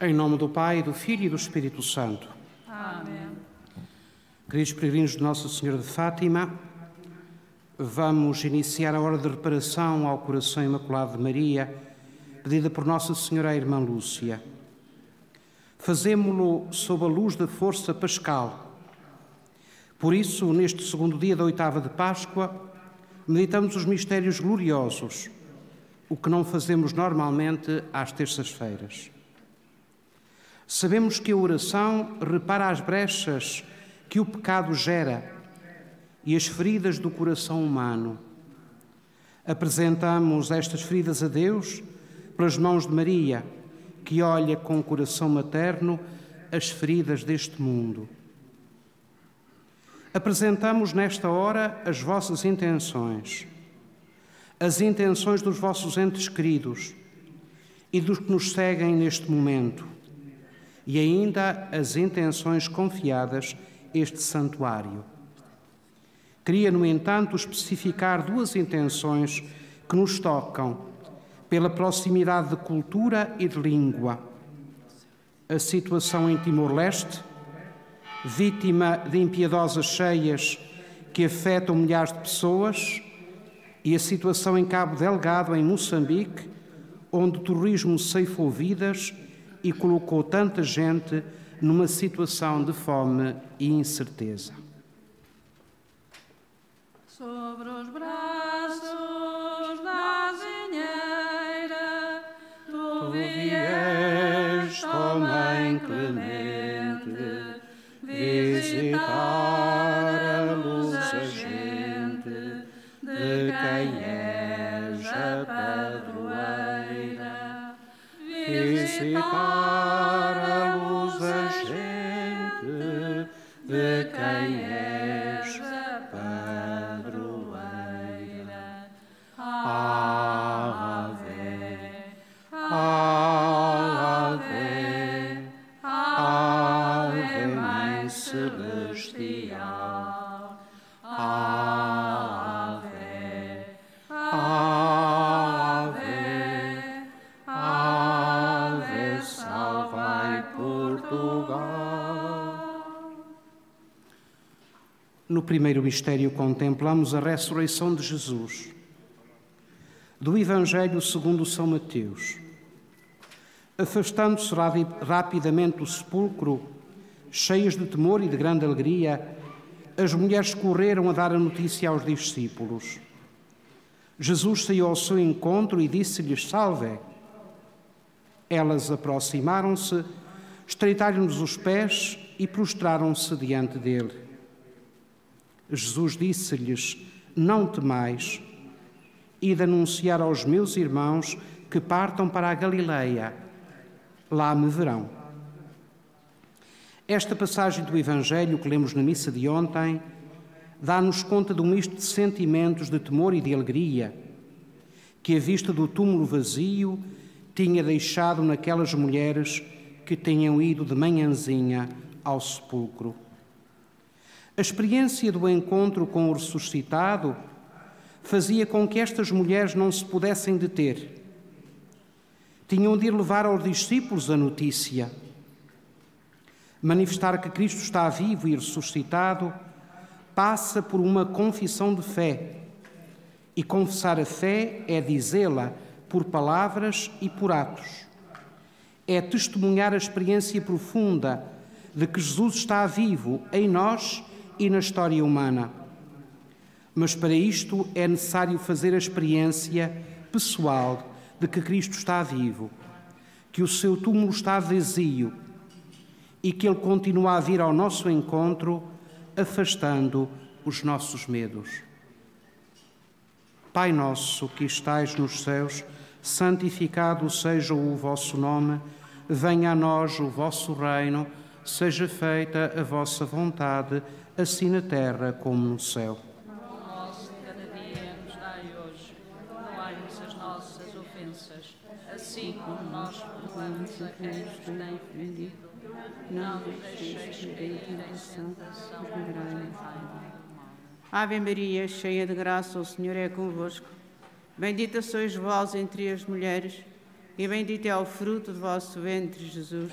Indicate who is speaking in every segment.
Speaker 1: Em nome do Pai, do Filho e do Espírito Santo.
Speaker 2: Amém.
Speaker 1: Queridos peregrinos de Nossa Senhora de Fátima, vamos iniciar a hora de reparação ao coração imaculado de Maria, pedida por Nossa Senhora a Irmã Lúcia. Fazemo-lo sob a luz da força pascal. Por isso, neste segundo dia da oitava de Páscoa, meditamos os mistérios gloriosos, o que não fazemos normalmente às terças-feiras. Sabemos que a oração repara as brechas que o pecado gera e as feridas do coração humano. Apresentamos estas feridas a Deus pelas mãos de Maria, que olha com o coração materno as feridas deste mundo. Apresentamos nesta hora as vossas intenções, as intenções dos vossos entes queridos e dos que nos seguem neste momento, e ainda as intenções confiadas este santuário. Queria, no entanto, especificar duas intenções que nos tocam pela proximidade de cultura e de língua. A situação em Timor-Leste, vítima de impiedosas cheias que afetam milhares de pessoas, e a situação em Cabo Delgado, em Moçambique, onde o terrorismo ceifou vidas e colocou tanta gente numa situação de fome e incerteza.
Speaker 2: Sobre os braços da zinheira, tu vieste, ó Mãe clemente, visitar Visitar
Speaker 1: primeiro mistério contemplamos a ressurreição de Jesus. Do Evangelho segundo São Mateus. Afastando-se rapi- rapidamente do sepulcro, cheias de temor e de grande alegria, as mulheres correram a dar a notícia aos discípulos. Jesus saiu ao seu encontro e disse-lhes: Salve! Elas aproximaram-se, estreitaram-nos os pés e prostraram-se diante dele. Jesus disse-lhes: Não temais, e de anunciar aos meus irmãos que partam para a Galileia. Lá me verão. Esta passagem do Evangelho que lemos na missa de ontem dá-nos conta de um misto de sentimentos de temor e de alegria que a vista do túmulo vazio tinha deixado naquelas mulheres que tinham ido de manhãzinha ao sepulcro. A experiência do encontro com o ressuscitado fazia com que estas mulheres não se pudessem deter. Tinham de ir levar aos discípulos a notícia. Manifestar que Cristo está vivo e ressuscitado passa por uma confissão de fé. E confessar a fé é dizê-la por palavras e por atos. É testemunhar a experiência profunda de que Jesus está vivo em nós e na história humana. Mas para isto é necessário fazer a experiência pessoal de que Cristo está vivo, que o seu túmulo está vazio e que Ele continua a vir ao nosso encontro, afastando os nossos medos. Pai nosso que estais nos céus, santificado seja o vosso nome, venha a nós o vosso reino, seja feita a vossa vontade, assim na terra como no céu.
Speaker 2: Nosso cada dia nos dai hoje, perdoai-nos as nossas ofensas, assim como nós perdoamos a quem nos tem ofendido. Não nos deixeis cair em tentação.
Speaker 3: Ave Maria, cheia de graça, o Senhor é convosco. Bendita sois vós entre as mulheres, e bendito é o fruto do vosso ventre, Jesus.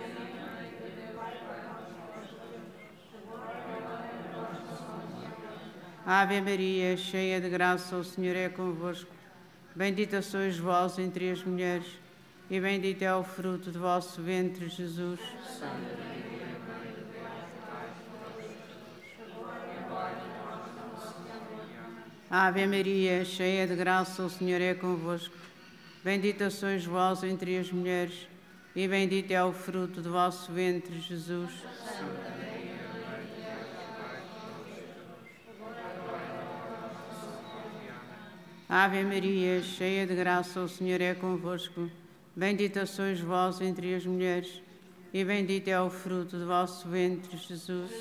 Speaker 3: Ave Maria, cheia de graça, o Senhor é convosco. Bendita sois vós entre as mulheres, e bendito é o fruto do vosso ventre, Jesus. Ave Maria, cheia de graça, o Senhor é convosco. Bendita sois vós entre as mulheres, e bendito é o fruto do vosso ventre, Jesus. Ave Maria, cheia de graça, o Senhor é convosco. Bendita sois vós entre as mulheres, e bendito é o fruto do vosso ventre, Jesus.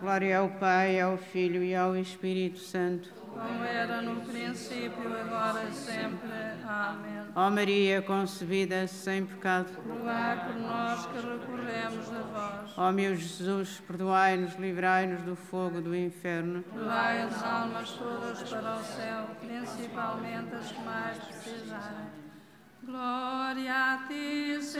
Speaker 3: Glória ao Pai, ao Filho e ao Espírito Santo.
Speaker 4: Como era no princípio, agora e sempre. Amém.
Speaker 3: Ó Maria, concebida sem pecado.
Speaker 4: Rogai por nós que recorremos a vós.
Speaker 3: Ó meu Jesus, perdoai-nos, livrai-nos do fogo do inferno.
Speaker 4: Levai as almas todas para o céu, principalmente as que mais precisarem. Glória a ti, Senhor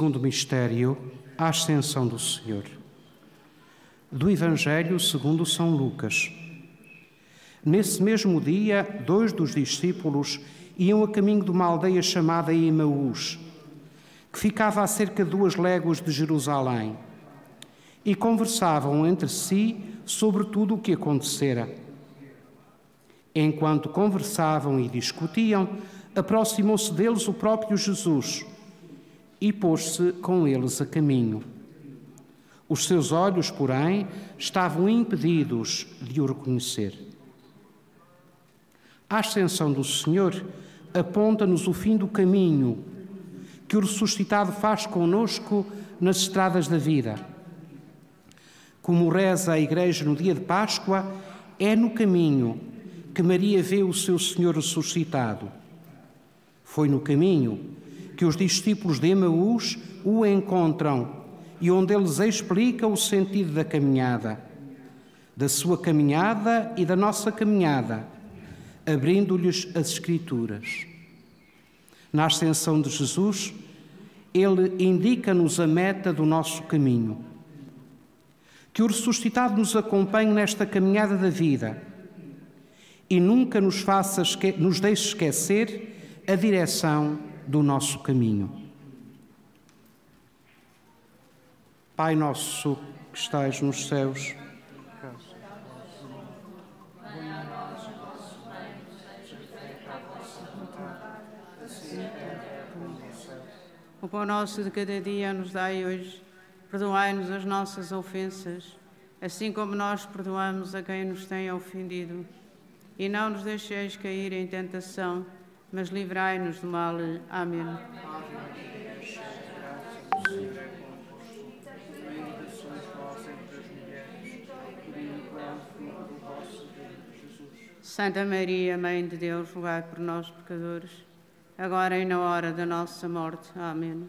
Speaker 1: Segundo mistério, a ascensão do Senhor. Do Evangelho segundo São Lucas. Nesse mesmo dia, dois dos discípulos iam a caminho de uma aldeia chamada Emaús, que ficava a cerca de duas léguas de Jerusalém, e conversavam entre si sobre tudo o que acontecera. Enquanto conversavam e discutiam, aproximou-se deles o próprio Jesus e pôs-se com eles a caminho. Os seus olhos, porém, estavam impedidos de o reconhecer. A ascensão do Senhor aponta-nos o fim do caminho que o ressuscitado faz conosco nas estradas da vida. Como reza a Igreja no dia de Páscoa, é no caminho que Maria vê o seu Senhor ressuscitado. Foi no caminho que os discípulos de Emaús o encontram e onde eles explica o sentido da caminhada, da sua caminhada e da nossa caminhada, abrindo-lhes as Escrituras. Na ascensão de Jesus, ele indica-nos a meta do nosso caminho. Que o ressuscitado nos acompanhe nesta caminhada da vida, e nunca nos, faça, nos deixe esquecer a direção do nosso caminho. Pai nosso que estais nos céus,
Speaker 3: O pão nosso de cada dia nos dai hoje. Perdoai-nos as nossas ofensas, assim como nós perdoamos a quem nos tem ofendido. E não nos deixeis cair em tentação, mas livrai-nos do mal. Amém. Santa Maria, Mãe de Deus, rogai por nós, pecadores, agora e na hora da nossa morte. Amém.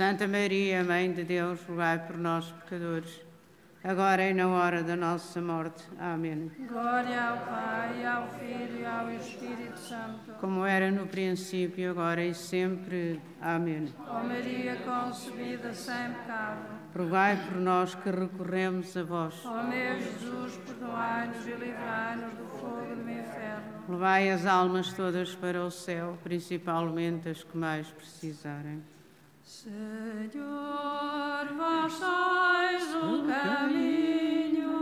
Speaker 3: Santa Maria, Mãe de Deus, rogai por nós, pecadores, agora e na hora da nossa morte. Amém.
Speaker 2: Glória ao Pai, ao Filho e ao Espírito Santo.
Speaker 3: Como era no princípio, agora e sempre. Amém.
Speaker 2: Ó Maria concebida sem pecado.
Speaker 3: Rogai por nós que recorremos a vós.
Speaker 2: Ó meu Jesus, perdoai-nos e livrai-nos do fogo do inferno.
Speaker 3: Levai as almas todas para o céu, principalmente as que mais precisarem.
Speaker 2: Senhor, vós sois o oh, caminho,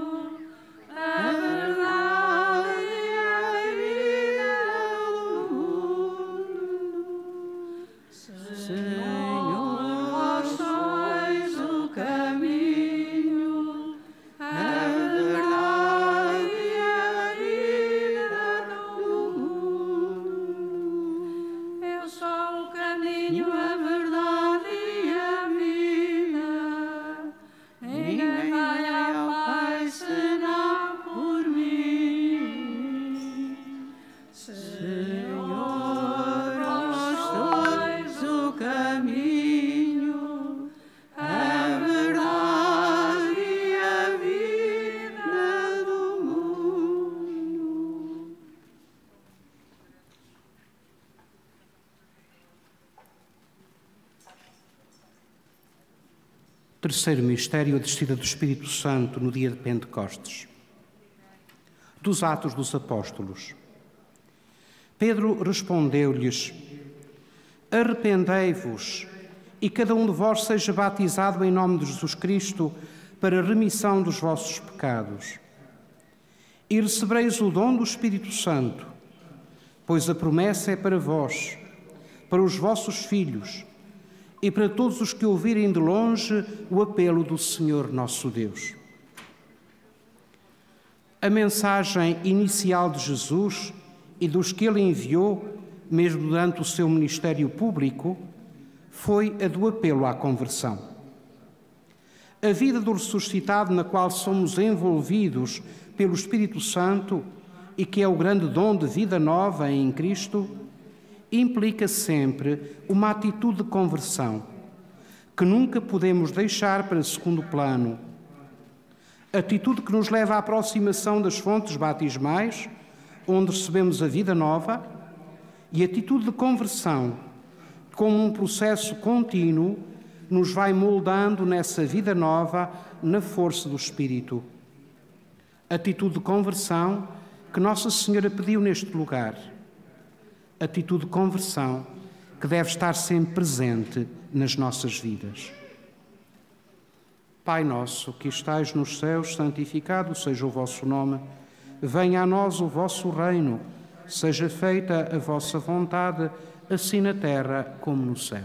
Speaker 1: Terceiro mistério, a descida do Espírito Santo no dia de Pentecostes. Dos Atos dos Apóstolos. Pedro respondeu-lhes: Arrependei-vos e cada um de vós seja batizado em nome de Jesus Cristo para remissão dos vossos pecados. E recebereis o dom do Espírito Santo, pois a promessa é para vós, para os vossos filhos e para todos os que ouvirem de longe o apelo do Senhor nosso Deus. A mensagem inicial de Jesus e dos que ele enviou, mesmo durante o seu ministério público, foi a do apelo à conversão. A vida do ressuscitado, na qual somos envolvidos pelo Espírito Santo e que é o grande dom de vida nova em Cristo, implica sempre uma atitude de conversão que nunca podemos deixar para segundo plano. Atitude que nos leva à aproximação das fontes batismais, onde recebemos a vida nova, e atitude de conversão, como um processo contínuo, nos vai moldando nessa vida nova na força do Espírito. Atitude de conversão que Nossa Senhora pediu neste lugar atitude de conversão que deve estar sempre presente nas nossas vidas. Pai nosso, que estais nos céus, santificado seja o vosso nome. Venha a nós o vosso reino. Seja feita a vossa vontade, assim na terra como no céu.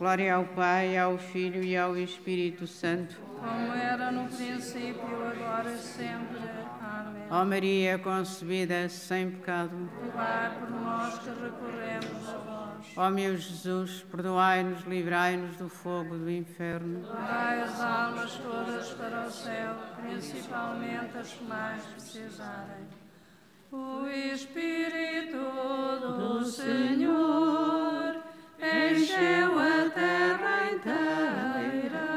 Speaker 3: Glória ao Pai, ao Filho e ao Espírito Santo.
Speaker 4: Como era no princípio, agora e sempre. Amém.
Speaker 3: Ó Maria concebida sem pecado.
Speaker 4: Rogai por nós que recorremos a vós.
Speaker 3: Ó meu Jesus, perdoai-nos, livrai-nos do fogo do inferno.
Speaker 4: Levai as almas todas para o céu, principalmente as que mais precisarem. O Espírito do Senhor encheu a terra inteira.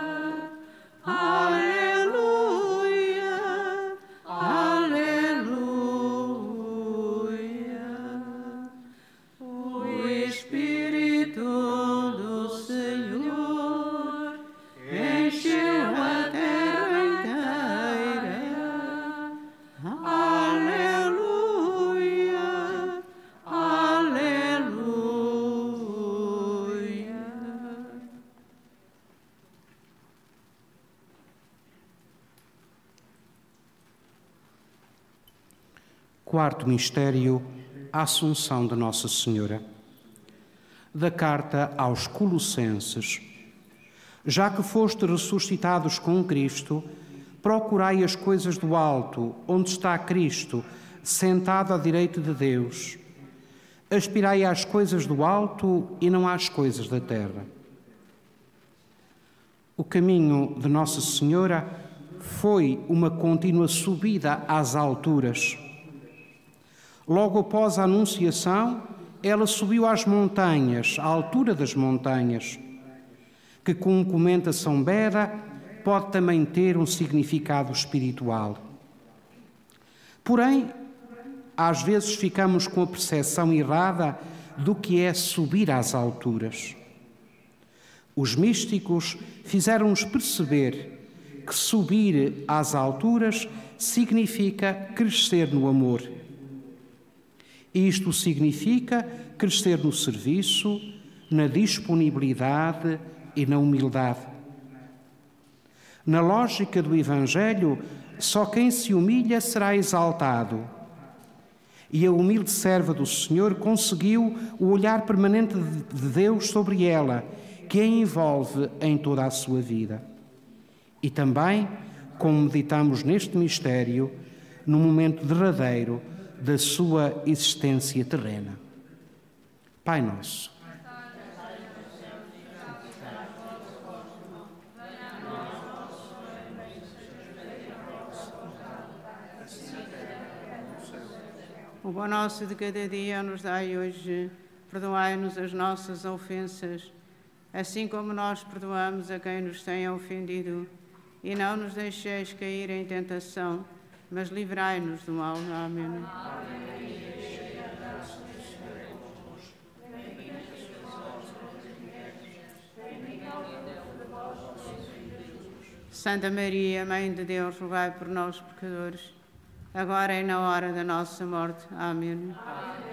Speaker 1: Quarto mistério, a Assunção de Nossa Senhora. Da carta aos Colossenses. Já que foste ressuscitados com Cristo, procurai as coisas do alto, onde está Cristo, sentado à direita de Deus. Aspirai às coisas do alto e não às coisas da terra. O caminho de Nossa Senhora foi uma contínua subida às alturas. Logo após a Anunciação, ela subiu às montanhas, à altura das montanhas, que, como comenta São Beda, pode também ter um significado espiritual. Porém, às vezes ficamos com a percepção errada do que é subir às alturas. Os místicos fizeram-nos perceber que subir às alturas significa crescer no amor. Isto significa crescer no serviço, na disponibilidade e na humildade. Na lógica do Evangelho, só quem se humilha será exaltado. E a humilde serva do Senhor conseguiu o olhar permanente de Deus sobre ela que a envolve em toda a sua vida. E também, como meditamos neste mistério, no momento derradeiro da sua existência terrena. Pai Nosso.
Speaker 3: O bom nosso de cada dia nos dai hoje, perdoai-nos as nossas ofensas assim como nós perdoamos a quem nos tem ofendido. E não nos deixeis cair em tentação, mas livrai-nos do mal. Amém. Santa Maria, Mãe de Deus, rogai por nós, pecadores, agora e na hora da nossa morte. Amém. Amém.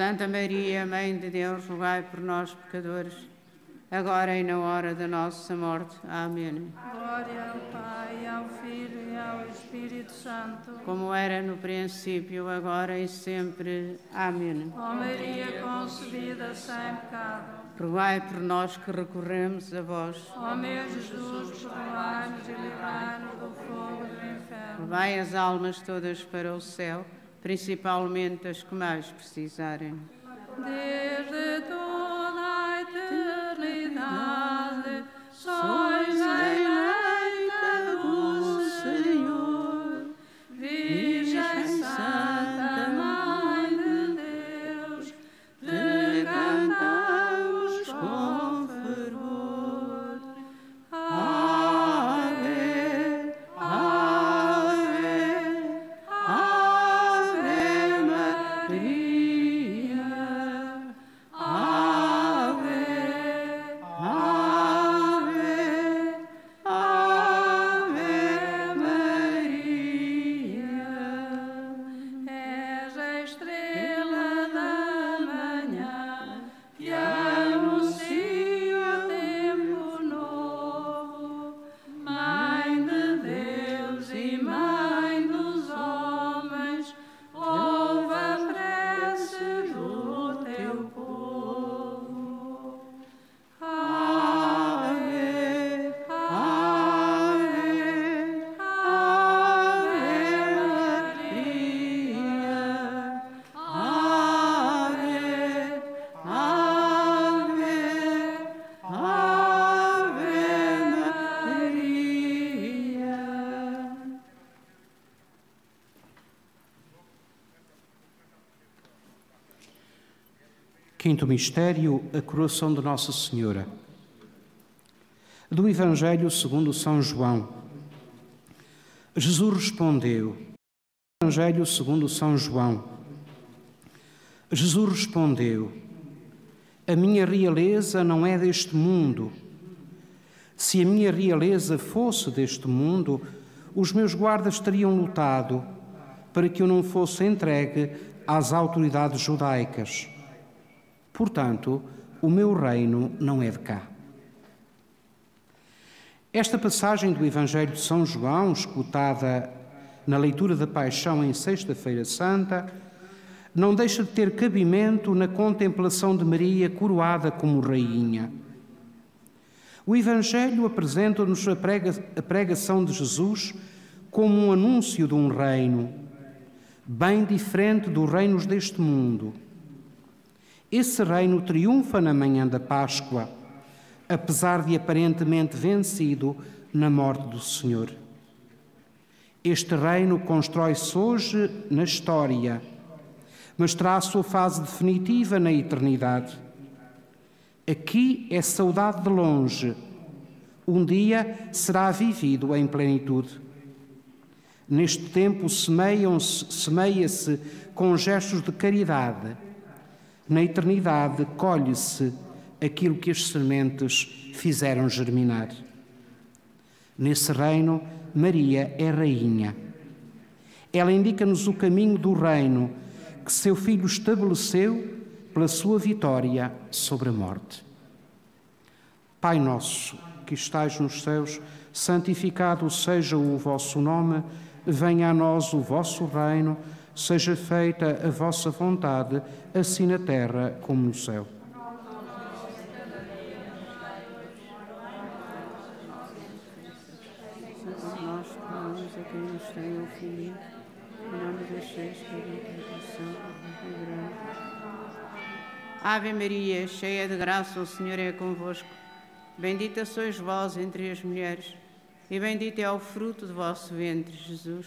Speaker 3: Santa Maria, Mãe de Deus, rogai por nós, pecadores, agora e na hora da nossa morte. Amém.
Speaker 2: Glória ao Pai, ao Filho e ao Espírito Santo.
Speaker 3: como era no princípio, agora e sempre. Amém.
Speaker 2: Ó Maria concebida sem pecado.
Speaker 3: Rogai por nós que recorremos a vós.
Speaker 2: Ó meu Jesus, perdoai-nos e livrai-nos do fogo do inferno.
Speaker 3: Levai as almas todas para o céu, principalmente as que mais precisarem.
Speaker 2: Desde toda a eternidade, sois a
Speaker 1: Quinto mistério, a coroação de Nossa Senhora. Do Evangelho segundo São João. Jesus respondeu. Evangelho segundo São João. Jesus respondeu: A minha realeza não é deste mundo. Se a minha realeza fosse deste mundo, os meus guardas teriam lutado para que eu não fosse entregue às autoridades judaicas. Portanto, o meu reino não é de cá. Esta passagem do Evangelho de São João, escutada na leitura da Paixão em Sexta-feira Santa, não deixa de ter cabimento na contemplação de Maria coroada como rainha. O Evangelho apresenta-nos a, prega, a pregação de Jesus como um anúncio de um reino, bem diferente dos reinos deste mundo. Esse reino triunfa na manhã da Páscoa, apesar de aparentemente vencido na morte do Senhor. Este reino constrói-se hoje na história, mas terá a sua fase definitiva na eternidade. Aqui é saudade de longe, um dia será vivido em plenitude. Neste tempo semeia-se semeia com gestos de caridade. Na eternidade colhe-se aquilo que as sementes fizeram germinar. Nesse reino, Maria é rainha. Ela indica-nos o caminho do reino que seu filho estabeleceu pela sua vitória sobre a morte. Pai nosso, que estais nos céus, santificado seja o vosso nome, venha a nós o vosso reino, seja feita a vossa vontade, assim na terra como no céu.
Speaker 3: Ave Maria, cheia de graça, o Senhor é convosco. Bendita sois vós entre as mulheres, e bendito é o fruto do vosso ventre, Jesus.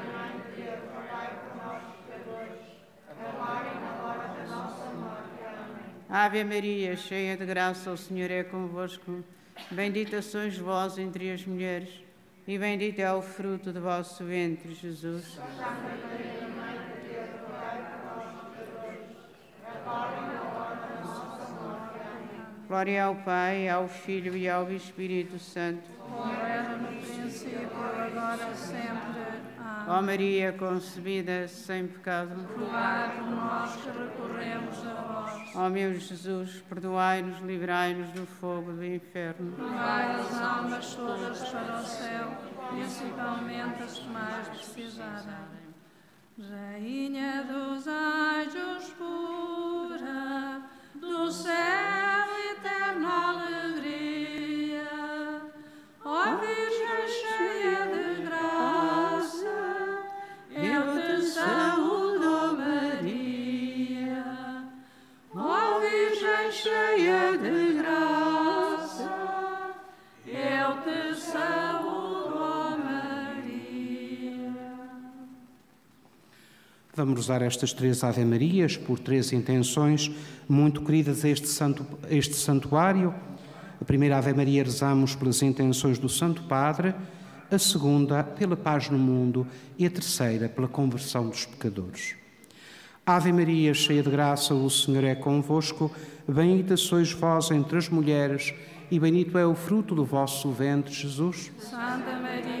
Speaker 3: Ave Maria, cheia de graça, o Senhor é convosco. Bendita sois vós entre as mulheres, e bendito é o fruto do vosso ventre, Jesus. Glória ao Pai, ao Filho e ao Espírito Santo.
Speaker 2: Como era no princípio, agora sempre.
Speaker 3: Ó Maria concebida sem pecado,
Speaker 2: Rogai por nós que recorremos a vós.
Speaker 3: ó meu Jesus, perdoai-nos, livrai-nos do fogo do inferno.
Speaker 2: Levai as almas todas para o céu, principalmente as que mais precisarem. Rainha dos anjos pura, do céu eterna
Speaker 1: Vamos usar estas três Ave Marias por três intenções muito queridas a este, santo, a este santuário. A primeira Ave Maria rezamos pelas intenções do Santo Padre, a segunda pela paz no mundo e a terceira pela conversão dos pecadores. Ave Maria, cheia de graça, o Senhor é convosco. Bendita sois vós entre as mulheres e bendito é o fruto do vosso ventre, Jesus.
Speaker 2: Santa Maria,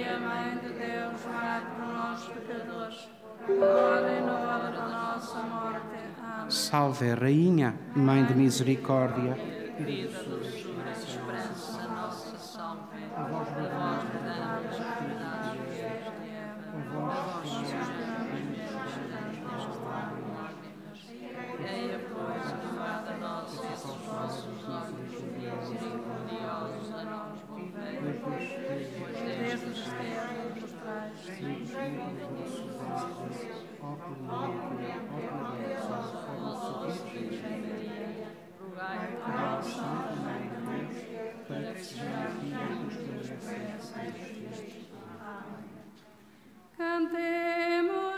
Speaker 1: Salve, Rainha, Mãe de Misericórdia.
Speaker 4: Esperança,
Speaker 2: Cantemos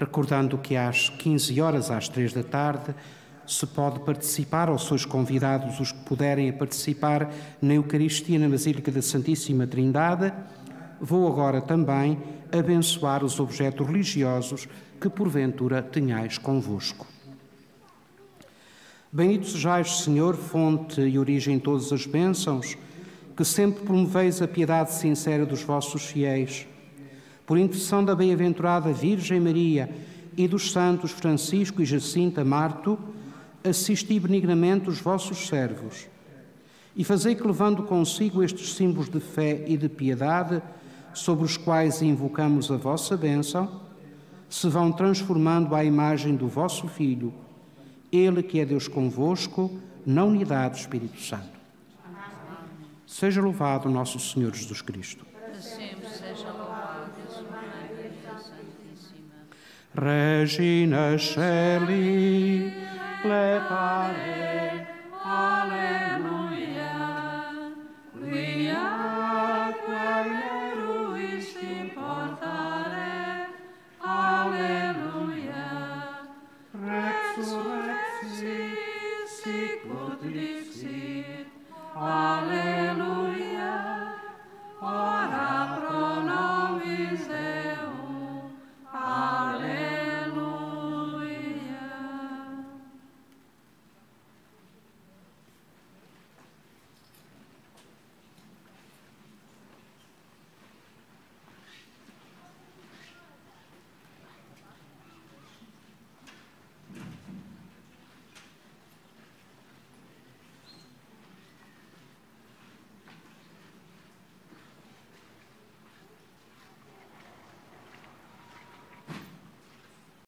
Speaker 1: Recordando que às 15 horas, às 3 da tarde, se pode participar, ou sois convidados os que puderem participar na Eucaristia na Basílica da Santíssima Trindade, vou agora também abençoar os objetos religiosos que porventura tenhais convosco. Bendito sejais, Senhor, fonte e origem de todas as bênçãos, que sempre promoveis a piedade sincera dos vossos fiéis. Por intercessão da bem-aventurada Virgem Maria e dos santos Francisco e Jacinta Marto, assisti benignamente os vossos servos e fazei que, levando consigo estes símbolos de fé e de piedade, sobre os quais invocamos a vossa bênção, se vão transformando à imagem do vosso Filho, Ele que é Deus convosco, na unidade do Espírito Santo. Seja louvado nosso Senhor Jesus Cristo. Regina Shelley, le pare